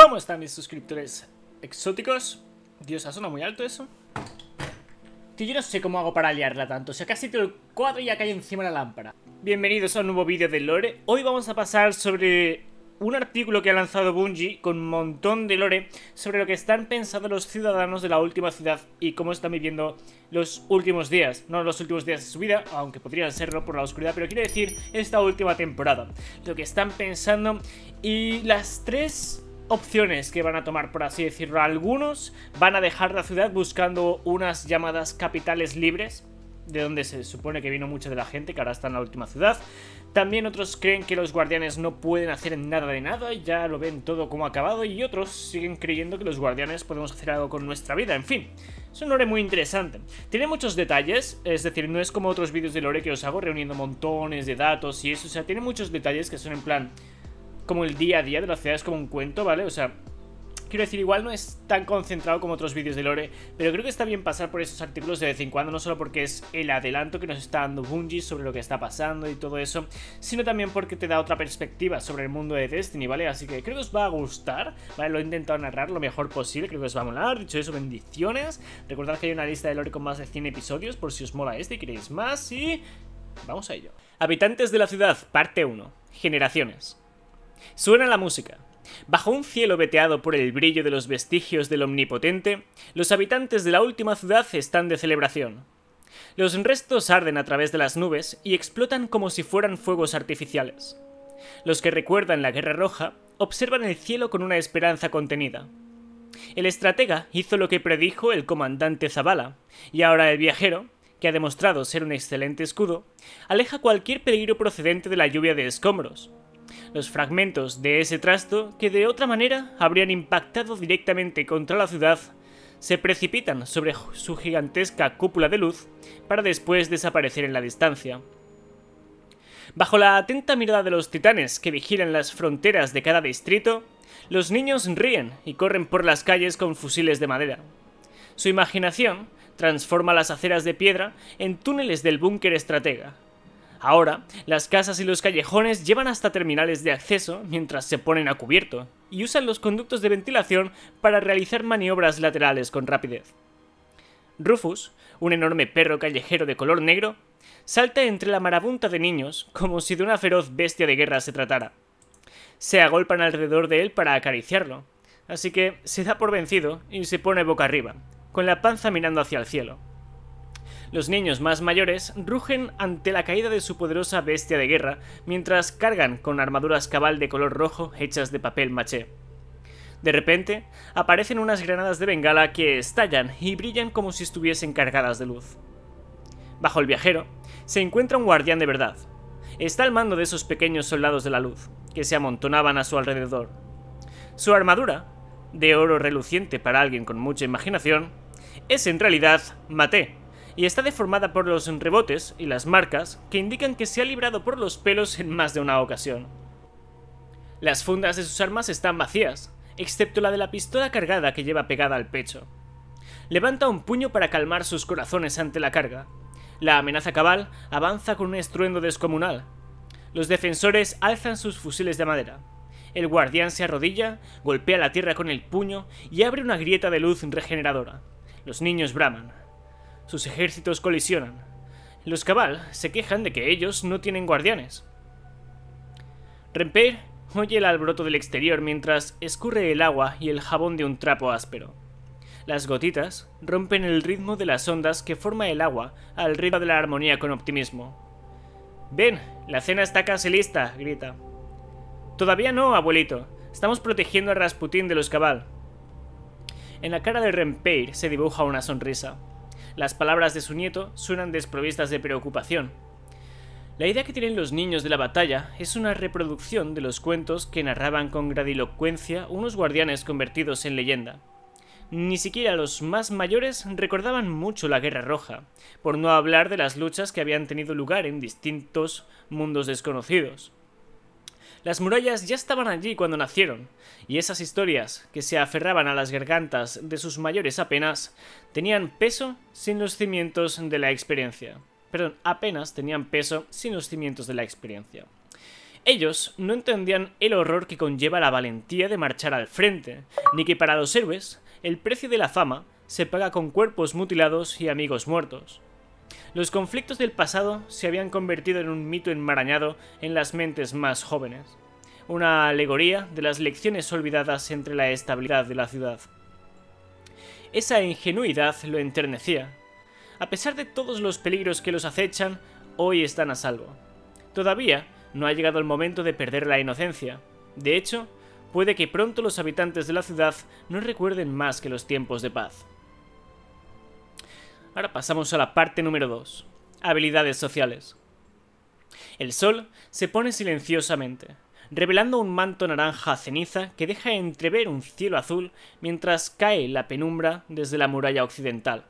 ¿Cómo están mis suscriptores exóticos? Dios, ¿ha sonado muy alto eso? Tío, yo no sé cómo hago para liarla tanto. O sea, casi tiro el cuadro y ya cae encima la lámpara. Bienvenidos a un nuevo vídeo de Lore. Hoy vamos a pasar sobre un artículo que ha lanzado Bungie con un montón de lore sobre lo que están pensando los ciudadanos de la última ciudad y cómo están viviendo los últimos días. No los últimos días de su vida, aunque podrían serlo por la oscuridad, pero quiere decir esta última temporada. Lo que están pensando y las tres opciones que van a tomar, por así decirlo. Algunos van a dejar la ciudad buscando unas llamadas capitales libres, de donde se supone que vino mucha de la gente, que ahora está en la última ciudad. También otros creen que los guardianes no pueden hacer nada de nada, ya lo ven todo como acabado, y otros siguen creyendo que los guardianes podemos hacer algo con nuestra vida, en fin. Es un lore muy interesante. Tiene muchos detalles, es decir, no es como otros vídeos de lore que os hago reuniendo montones de datos y eso, o sea, tiene muchos detalles que son en plan como el día a día de la ciudad, es como un cuento, ¿vale? O sea, quiero decir, igual no es tan concentrado como otros vídeos de Lore, pero creo que está bien pasar por esos artículos de vez en cuando, no solo porque es el adelanto que nos está dando Bungie sobre lo que está pasando y todo eso, sino también porque te da otra perspectiva sobre el mundo de Destiny, ¿vale? Así que creo que os va a gustar, ¿vale? Lo he intentado narrar lo mejor posible, creo que os va a molar, dicho eso, bendiciones. Recordad que hay una lista de Lore con más de 100 episodios, por si os mola este y queréis más, y... Vamos a ello. Habitantes de la ciudad, parte 1. Generaciones. Suena la música. Bajo un cielo veteado por el brillo de los vestigios del Omnipotente, los habitantes de la última ciudad están de celebración. Los restos arden a través de las nubes y explotan como si fueran fuegos artificiales. Los que recuerdan la Guerra Roja observan el cielo con una esperanza contenida. El estratega hizo lo que predijo el comandante Zavala, y ahora el viajero, que ha demostrado ser un excelente escudo, aleja cualquier peligro procedente de la lluvia de escombros, los fragmentos de ese trasto, que de otra manera habrían impactado directamente contra la ciudad, se precipitan sobre su gigantesca cúpula de luz para después desaparecer en la distancia. Bajo la atenta mirada de los titanes que vigilan las fronteras de cada distrito, los niños ríen y corren por las calles con fusiles de madera. Su imaginación transforma las aceras de piedra en túneles del búnker estratega, Ahora, las casas y los callejones llevan hasta terminales de acceso mientras se ponen a cubierto, y usan los conductos de ventilación para realizar maniobras laterales con rapidez. Rufus, un enorme perro callejero de color negro, salta entre la marabunta de niños como si de una feroz bestia de guerra se tratara. Se agolpan alrededor de él para acariciarlo, así que se da por vencido y se pone boca arriba, con la panza mirando hacia el cielo. Los niños más mayores rugen ante la caída de su poderosa bestia de guerra, mientras cargan con armaduras cabal de color rojo hechas de papel maché. De repente, aparecen unas granadas de bengala que estallan y brillan como si estuviesen cargadas de luz. Bajo el viajero, se encuentra un guardián de verdad. Está al mando de esos pequeños soldados de la luz, que se amontonaban a su alrededor. Su armadura, de oro reluciente para alguien con mucha imaginación, es en realidad maté, y está deformada por los rebotes y las marcas que indican que se ha librado por los pelos en más de una ocasión. Las fundas de sus armas están vacías, excepto la de la pistola cargada que lleva pegada al pecho. Levanta un puño para calmar sus corazones ante la carga. La amenaza cabal avanza con un estruendo descomunal. Los defensores alzan sus fusiles de madera. El guardián se arrodilla, golpea la tierra con el puño y abre una grieta de luz regeneradora. Los niños braman sus ejércitos colisionan. Los Cabal se quejan de que ellos no tienen guardianes. Remper oye el alboroto del exterior mientras escurre el agua y el jabón de un trapo áspero. Las gotitas rompen el ritmo de las ondas que forma el agua al ritmo de la armonía con optimismo. Ven, la cena está casi lista, grita. Todavía no, abuelito. Estamos protegiendo a Rasputín de los Cabal. En la cara de Rempeir se dibuja una sonrisa. Las palabras de su nieto suenan desprovistas de preocupación. La idea que tienen los niños de la batalla es una reproducción de los cuentos que narraban con gradilocuencia unos guardianes convertidos en leyenda. Ni siquiera los más mayores recordaban mucho la Guerra Roja, por no hablar de las luchas que habían tenido lugar en distintos mundos desconocidos. Las murallas ya estaban allí cuando nacieron, y esas historias, que se aferraban a las gargantas de sus mayores apenas, tenían peso sin los cimientos de la experiencia. Perdón, apenas tenían peso sin los cimientos de la experiencia. Ellos no entendían el horror que conlleva la valentía de marchar al frente, ni que para los héroes el precio de la fama se paga con cuerpos mutilados y amigos muertos. Los conflictos del pasado se habían convertido en un mito enmarañado en las mentes más jóvenes, una alegoría de las lecciones olvidadas entre la estabilidad de la ciudad. Esa ingenuidad lo enternecía. A pesar de todos los peligros que los acechan, hoy están a salvo. Todavía no ha llegado el momento de perder la inocencia. De hecho, puede que pronto los habitantes de la ciudad no recuerden más que los tiempos de paz. Ahora pasamos a la parte número 2. Habilidades sociales. El sol se pone silenciosamente, revelando un manto naranja ceniza que deja entrever un cielo azul mientras cae la penumbra desde la muralla occidental.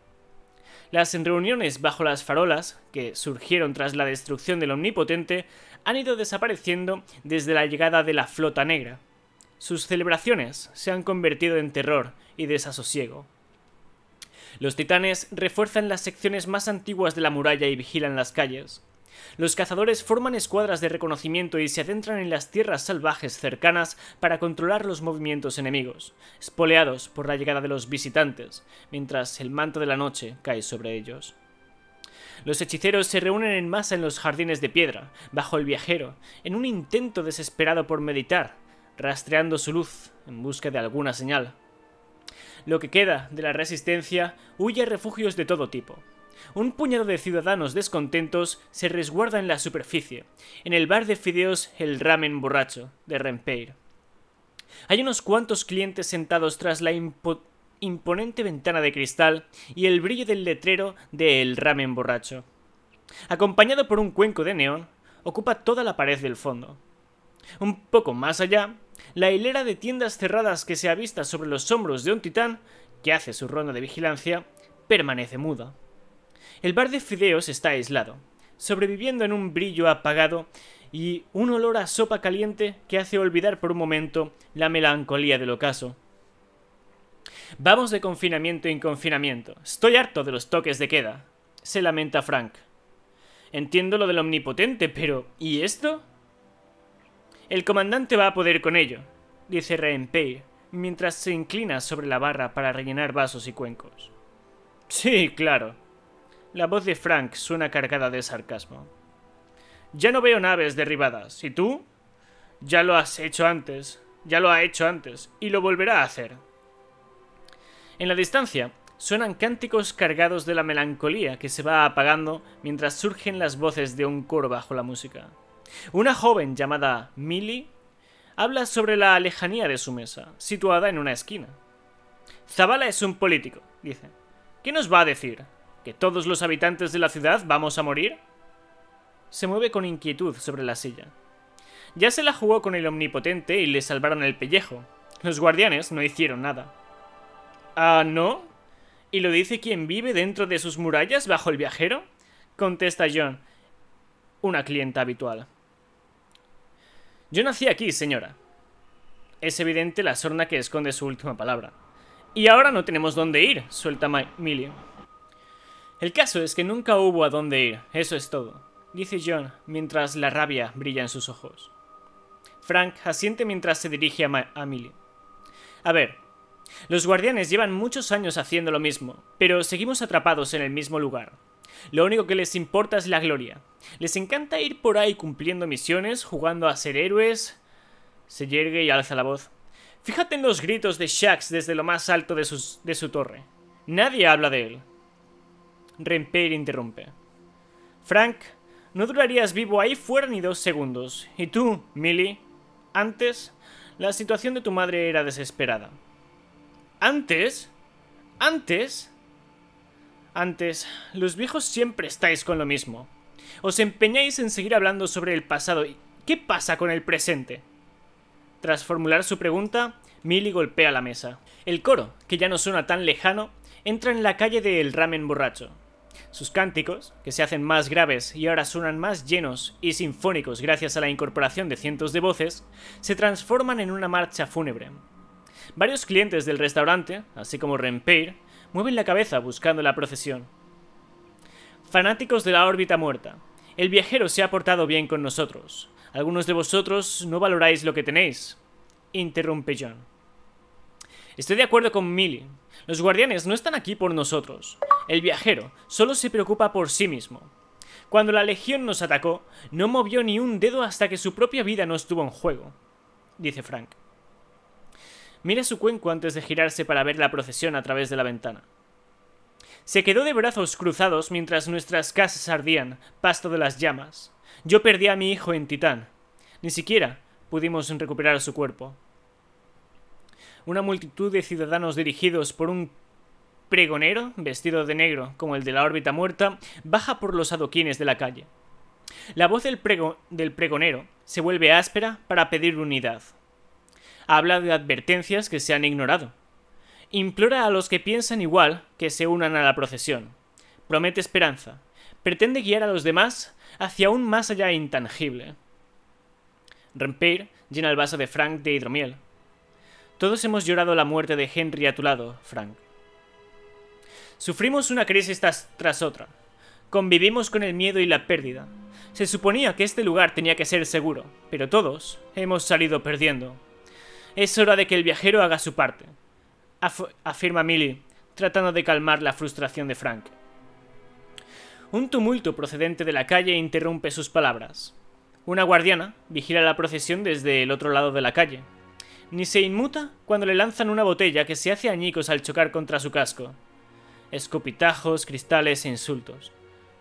Las reuniones bajo las farolas, que surgieron tras la destrucción del Omnipotente, han ido desapareciendo desde la llegada de la Flota Negra. Sus celebraciones se han convertido en terror y desasosiego. Los titanes refuerzan las secciones más antiguas de la muralla y vigilan las calles. Los cazadores forman escuadras de reconocimiento y se adentran en las tierras salvajes cercanas para controlar los movimientos enemigos, espoleados por la llegada de los visitantes, mientras el manto de la noche cae sobre ellos. Los hechiceros se reúnen en masa en los jardines de piedra, bajo el viajero, en un intento desesperado por meditar, rastreando su luz en busca de alguna señal. Lo que queda de la resistencia huye a refugios de todo tipo. Un puñado de ciudadanos descontentos se resguarda en la superficie, en el bar de fideos El Ramen Borracho, de Rempeir. Hay unos cuantos clientes sentados tras la imponente ventana de cristal y el brillo del letrero de El Ramen Borracho. Acompañado por un cuenco de neón, ocupa toda la pared del fondo. Un poco más allá, la hilera de tiendas cerradas que se avista sobre los hombros de un titán, que hace su ronda de vigilancia, permanece muda. El bar de fideos está aislado, sobreviviendo en un brillo apagado y un olor a sopa caliente que hace olvidar por un momento la melancolía del ocaso. Vamos de confinamiento en confinamiento. Estoy harto de los toques de queda, se lamenta Frank. Entiendo lo del omnipotente, pero ¿y esto? El comandante va a poder con ello, dice Reenpeir, mientras se inclina sobre la barra para rellenar vasos y cuencos. Sí, claro. La voz de Frank suena cargada de sarcasmo. Ya no veo naves derribadas. ¿Y tú? Ya lo has hecho antes. Ya lo ha hecho antes. Y lo volverá a hacer. En la distancia, suenan cánticos cargados de la melancolía que se va apagando mientras surgen las voces de un coro bajo la música. Una joven llamada Millie habla sobre la lejanía de su mesa, situada en una esquina. Zabala es un político, dice. ¿Qué nos va a decir? ¿Que todos los habitantes de la ciudad vamos a morir? Se mueve con inquietud sobre la silla. Ya se la jugó con el omnipotente y le salvaron el pellejo. Los guardianes no hicieron nada. ¿Ah, no? ¿Y lo dice quien vive dentro de sus murallas bajo el viajero? Contesta John, una clienta habitual. Yo nací aquí, señora. Es evidente la sorna que esconde su última palabra. Y ahora no tenemos dónde ir, suelta Millie. El caso es que nunca hubo a dónde ir, eso es todo, dice John mientras la rabia brilla en sus ojos. Frank asiente mientras se dirige a, a Millie. A ver, los guardianes llevan muchos años haciendo lo mismo, pero seguimos atrapados en el mismo lugar. Lo único que les importa es la gloria. Les encanta ir por ahí cumpliendo misiones, jugando a ser héroes. Se yergue y alza la voz. Fíjate en los gritos de Shax desde lo más alto de, de su torre. Nadie habla de él. Rempeir interrumpe. Frank, no durarías vivo ahí fuera ni dos segundos. ¿Y tú, Millie? Antes, la situación de tu madre era desesperada. ¿Antes? ¿Antes? Antes, los viejos siempre estáis con lo mismo. Os empeñáis en seguir hablando sobre el pasado. ¿Y qué pasa con el presente? Tras formular su pregunta, Millie golpea la mesa. El coro, que ya no suena tan lejano, entra en la calle de El Ramen Borracho. Sus cánticos, que se hacen más graves y ahora suenan más llenos y sinfónicos gracias a la incorporación de cientos de voces, se transforman en una marcha fúnebre. Varios clientes del restaurante, así como Rempeir, mueven la cabeza buscando la procesión. Fanáticos de la órbita muerta, el viajero se ha portado bien con nosotros. Algunos de vosotros no valoráis lo que tenéis, interrumpe John. Estoy de acuerdo con Millie. Los guardianes no están aquí por nosotros. El viajero solo se preocupa por sí mismo. Cuando la legión nos atacó, no movió ni un dedo hasta que su propia vida no estuvo en juego, dice Frank. Mira su cuenco antes de girarse para ver la procesión a través de la ventana. Se quedó de brazos cruzados mientras nuestras casas ardían, pasto de las llamas. Yo perdí a mi hijo en Titán. Ni siquiera pudimos recuperar su cuerpo. Una multitud de ciudadanos dirigidos por un pregonero, vestido de negro como el de la órbita muerta, baja por los adoquines de la calle. La voz del, del pregonero se vuelve áspera para pedir unidad. Habla de advertencias que se han ignorado. Implora a los que piensan igual que se unan a la procesión. Promete esperanza. Pretende guiar a los demás hacia un más allá intangible. Rempeyre llena el vaso de Frank de hidromiel. Todos hemos llorado la muerte de Henry a tu lado, Frank. Sufrimos una crisis tras, otra. Convivimos con el miedo y la pérdida. Se suponía que este lugar tenía que ser seguro, pero todos hemos salido perdiendo. Es hora de que el viajero haga su parte, afirma Millie, tratando de calmar la frustración de Frank. Un tumulto procedente de la calle interrumpe sus palabras. Una guardiana vigila la procesión desde el otro lado de la calle. Ni se inmuta cuando le lanzan una botella que se hace añicos al chocar contra su casco escopitajos, cristales e insultos.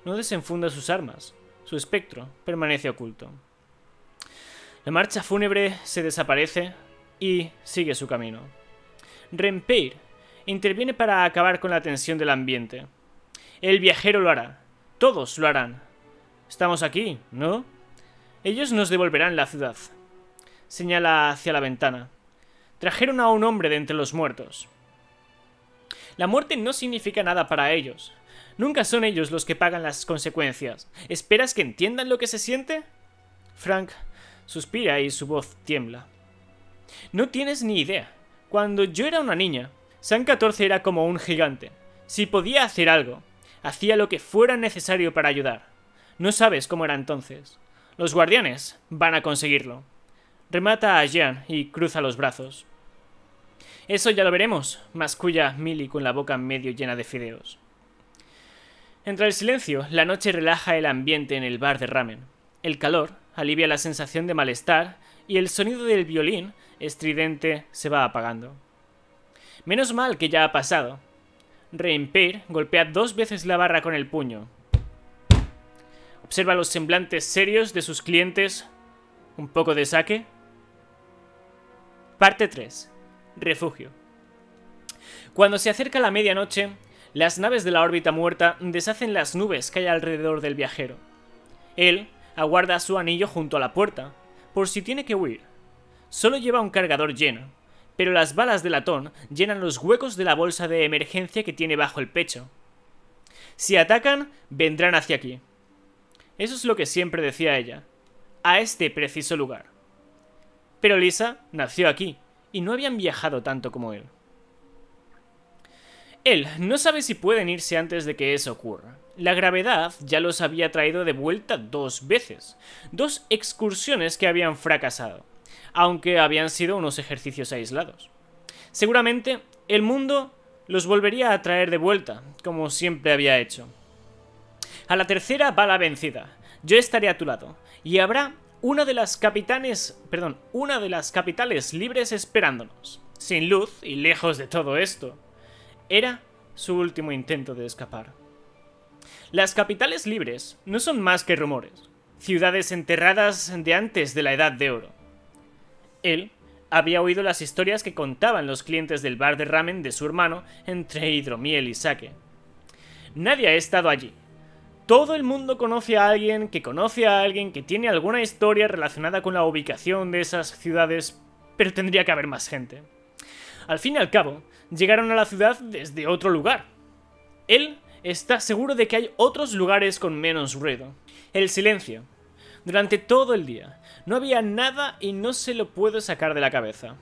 No desenfunda sus armas. Su espectro permanece oculto. La marcha fúnebre se desaparece y sigue su camino. Rempeir interviene para acabar con la tensión del ambiente. El viajero lo hará. Todos lo harán. Estamos aquí, ¿no? Ellos nos devolverán la ciudad. Señala hacia la ventana. Trajeron a un hombre de entre los muertos. La muerte no significa nada para ellos. Nunca son ellos los que pagan las consecuencias. ¿Esperas que entiendan lo que se siente? Frank suspira y su voz tiembla. No tienes ni idea. Cuando yo era una niña, San 14 era como un gigante. Si podía hacer algo, hacía lo que fuera necesario para ayudar. No sabes cómo era entonces. Los guardianes van a conseguirlo. Remata a Jean y cruza los brazos. Eso ya lo veremos, masculla Milly con la boca medio llena de fideos. Entre el silencio, la noche relaja el ambiente en el bar de ramen. El calor alivia la sensación de malestar y el sonido del violín estridente se va apagando. Menos mal que ya ha pasado. Reimpir golpea dos veces la barra con el puño. Observa los semblantes serios de sus clientes. ¿Un poco de saque? Parte 3 refugio. Cuando se acerca la medianoche, las naves de la órbita muerta deshacen las nubes que hay alrededor del viajero. Él aguarda su anillo junto a la puerta, por si tiene que huir. Solo lleva un cargador lleno, pero las balas de latón llenan los huecos de la bolsa de emergencia que tiene bajo el pecho. Si atacan, vendrán hacia aquí. Eso es lo que siempre decía ella, a este preciso lugar. Pero Lisa nació aquí, y no habían viajado tanto como él. Él no sabe si pueden irse antes de que eso ocurra. La gravedad ya los había traído de vuelta dos veces, dos excursiones que habían fracasado, aunque habían sido unos ejercicios aislados. Seguramente el mundo los volvería a traer de vuelta, como siempre había hecho. A la tercera va la vencida. Yo estaré a tu lado, y habrá una de las capitanes, perdón, una de las capitales libres esperándonos, sin luz y lejos de todo esto. Era su último intento de escapar. Las capitales libres no son más que rumores, ciudades enterradas de antes de la Edad de Oro. Él había oído las historias que contaban los clientes del bar de ramen de su hermano entre hidromiel y sake. Nadie ha estado allí, todo el mundo conoce a alguien que conoce a alguien que tiene alguna historia relacionada con la ubicación de esas ciudades, pero tendría que haber más gente. Al fin y al cabo, llegaron a la ciudad desde otro lugar. Él está seguro de que hay otros lugares con menos ruido. El silencio. Durante todo el día, no había nada y no se lo puedo sacar de la cabeza.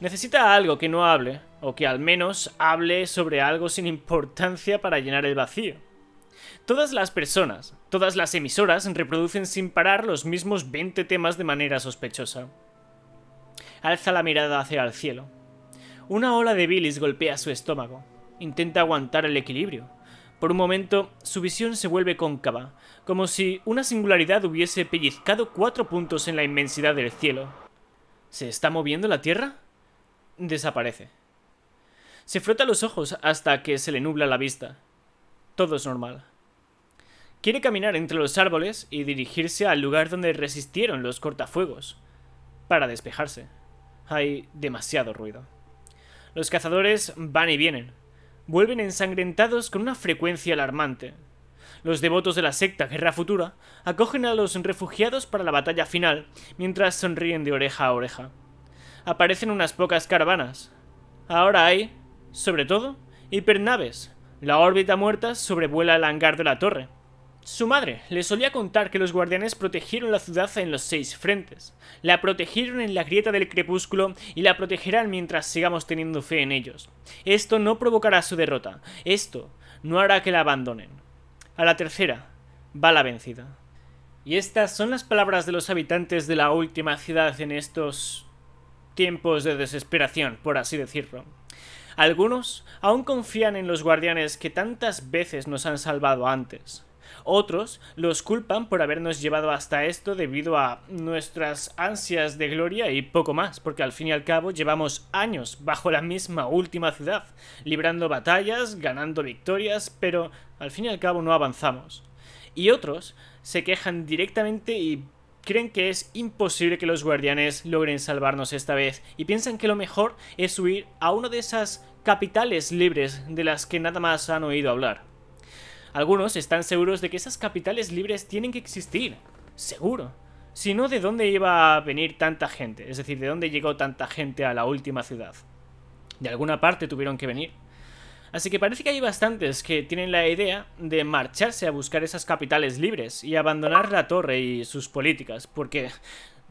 Necesita algo que no hable, o que al menos hable sobre algo sin importancia para llenar el vacío. Todas las personas, todas las emisoras reproducen sin parar los mismos 20 temas de manera sospechosa. Alza la mirada hacia el cielo. Una ola de bilis golpea su estómago. Intenta aguantar el equilibrio. Por un momento, su visión se vuelve cóncava, como si una singularidad hubiese pellizcado cuatro puntos en la inmensidad del cielo. ¿Se está moviendo la Tierra? Desaparece. Se frota los ojos hasta que se le nubla la vista. Todo es normal. Quiere caminar entre los árboles y dirigirse al lugar donde resistieron los cortafuegos, para despejarse. Hay demasiado ruido. Los cazadores van y vienen. Vuelven ensangrentados con una frecuencia alarmante. Los devotos de la secta Guerra Futura acogen a los refugiados para la batalla final, mientras sonríen de oreja a oreja. Aparecen unas pocas caravanas. Ahora hay, sobre todo, hipernaves. La órbita muerta sobrevuela el hangar de la torre. Su madre le solía contar que los guardianes protegieron la ciudad en los seis frentes, la protegieron en la grieta del crepúsculo y la protegerán mientras sigamos teniendo fe en ellos. Esto no provocará su derrota, esto no hará que la abandonen. A la tercera, va la vencida. Y estas son las palabras de los habitantes de la última ciudad en estos tiempos de desesperación, por así decirlo. Algunos aún confían en los guardianes que tantas veces nos han salvado antes. Otros los culpan por habernos llevado hasta esto debido a nuestras ansias de gloria y poco más, porque al fin y al cabo llevamos años bajo la misma última ciudad, librando batallas, ganando victorias, pero al fin y al cabo no avanzamos. Y otros se quejan directamente y creen que es imposible que los guardianes logren salvarnos esta vez y piensan que lo mejor es huir a una de esas capitales libres de las que nada más han oído hablar. Algunos están seguros de que esas capitales libres tienen que existir. Seguro. Si no, ¿de dónde iba a venir tanta gente? Es decir, ¿de dónde llegó tanta gente a la última ciudad? De alguna parte tuvieron que venir. Así que parece que hay bastantes que tienen la idea de marcharse a buscar esas capitales libres y abandonar la torre y sus políticas, porque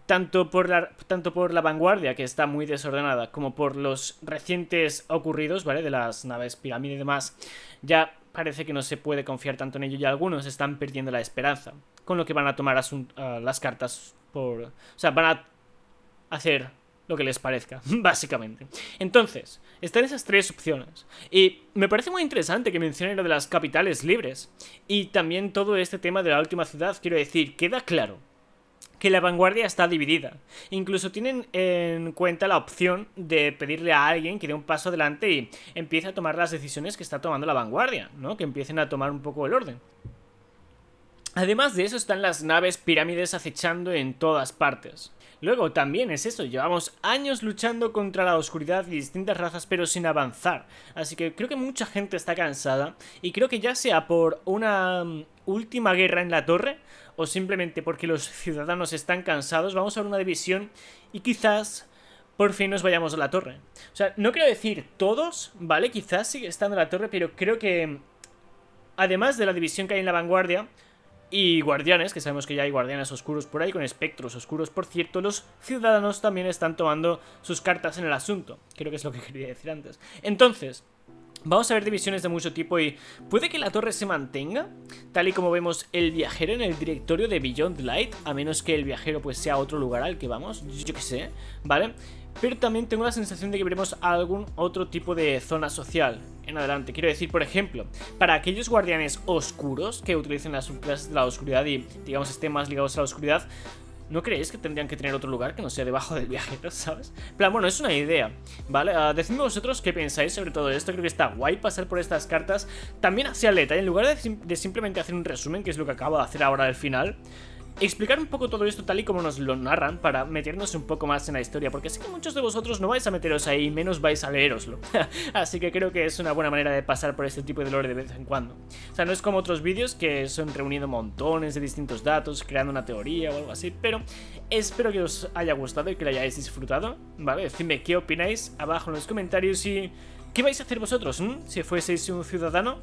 tanto por, la, tanto por la vanguardia, que está muy desordenada, como por los recientes ocurridos, ¿vale? De las naves pirámide y demás, ya parece que no se puede confiar tanto en ello y algunos están perdiendo la esperanza, con lo que van a tomar las cartas por... O sea, van a hacer lo que les parezca, básicamente. Entonces, están esas tres opciones. Y me parece muy interesante que mencionen lo de las capitales libres. Y también todo este tema de la última ciudad, quiero decir, queda claro que la vanguardia está dividida. Incluso tienen en cuenta la opción de pedirle a alguien que dé un paso adelante y empiece a tomar las decisiones que está tomando la vanguardia, ¿no? Que empiecen a tomar un poco el orden. Además de eso están las naves pirámides acechando en todas partes. Luego también es eso, llevamos años luchando contra la oscuridad y distintas razas pero sin avanzar. Así que creo que mucha gente está cansada y creo que ya sea por una mm, última guerra en la torre o simplemente porque los ciudadanos están cansados, vamos a ver una división y quizás por fin nos vayamos a la torre. O sea, no quiero decir todos, ¿vale? Quizás sigue estando la torre, pero creo que además de la división que hay en la vanguardia, y guardianes, que sabemos que ya hay guardianes oscuros por ahí, con espectros oscuros, por cierto, los ciudadanos también están tomando sus cartas en el asunto. Creo que es lo que quería decir antes. Entonces, Vamos a ver divisiones de mucho tipo y puede que la torre se mantenga, tal y como vemos el viajero en el directorio de Beyond Light, a menos que el viajero pues sea otro lugar al que vamos, yo que sé, ¿vale? Pero también tengo la sensación de que veremos algún otro tipo de zona social en adelante. Quiero decir, por ejemplo, para aquellos guardianes oscuros que utilicen las subclases de la oscuridad y, digamos, estén más ligados a la oscuridad, ¿No creéis que tendrían que tener otro lugar que no sea debajo del viajero, sabes? plan, bueno, es una idea, ¿vale? Uh, decidme vosotros qué pensáis sobre todo esto. Creo que está guay pasar por estas cartas. También hacia Leta, en lugar de, de simplemente hacer un resumen, que es lo que acabo de hacer ahora al final explicar un poco todo esto tal y como nos lo narran para meternos un poco más en la historia, porque sé que muchos de vosotros no vais a meteros ahí, menos vais a leeroslo. Así que creo que es una buena manera de pasar por este tipo de lore de vez en cuando. O sea, no es como otros vídeos que son reuniendo montones de distintos datos, creando una teoría o algo así, pero espero que os haya gustado y que lo hayáis disfrutado, ¿vale? Decidme qué opináis abajo en los comentarios y... ¿Qué vais a hacer vosotros? Mm? Si fueseis un ciudadano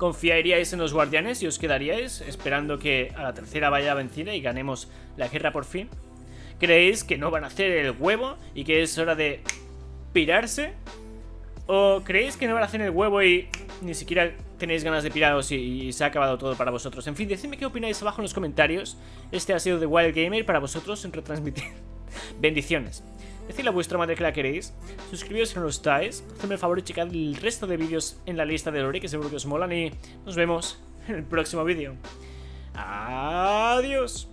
¿Confiaríais en los guardianes y os quedaríais esperando que a la tercera vaya vencida y ganemos la guerra por fin? ¿Creéis que no van a hacer el huevo y que es hora de pirarse? ¿O creéis que no van a hacer el huevo y ni siquiera tenéis ganas de pirados y, se ha acabado todo para vosotros. En fin, decidme qué opináis abajo en los comentarios. Este ha sido The Wild Gamer para vosotros en retransmitir. Bendiciones. Decidle a vuestra madre que la queréis. Suscribiros si no lo estáis. Hacedme el favor y checad el resto de vídeos en la lista de Lore, que seguro que os molan. Y nos vemos en el próximo vídeo. Adiós.